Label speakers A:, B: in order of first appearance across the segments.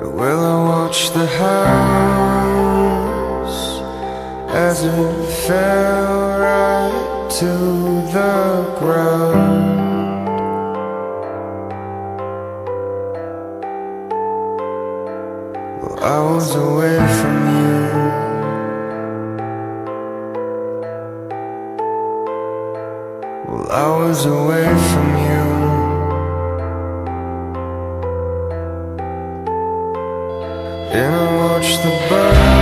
A: Will I watch the house as it fell right to the ground? Well, I was away from you. Well, I was away from you. And I watched the birds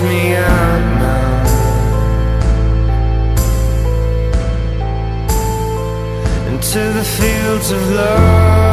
A: me out now. Into the fields of love.